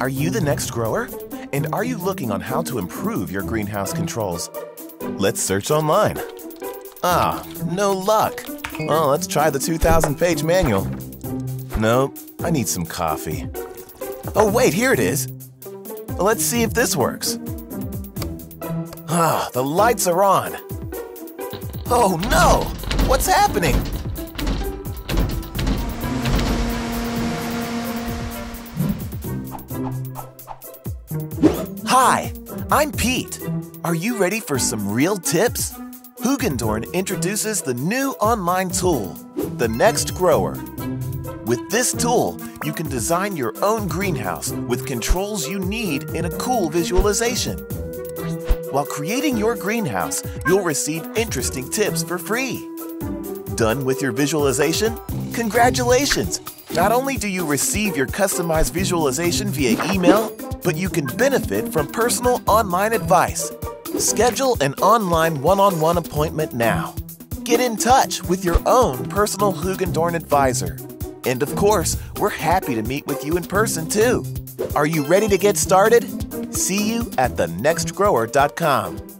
Are you the next grower? And are you looking on how to improve your greenhouse controls? Let's search online. Ah, no luck. Well, let's try the 2,000 page manual. Nope, I need some coffee. Oh, wait, here it is. Let's see if this works. Ah, the lights are on. Oh no! What's happening? Hi, I'm Pete. Are you ready for some real tips? Hoogendoorn introduces the new online tool, The Next Grower. With this tool, you can design your own greenhouse with controls you need in a cool visualization. While creating your greenhouse, you'll receive interesting tips for free. Done with your visualization? Congratulations! Not only do you receive your customized visualization via email, but you can benefit from personal online advice. Schedule an online one-on-one appointment now. Get in touch with your own personal Hoogendoorn advisor. And of course, we're happy to meet with you in person too. Are you ready to get started? See you at thenextgrower.com.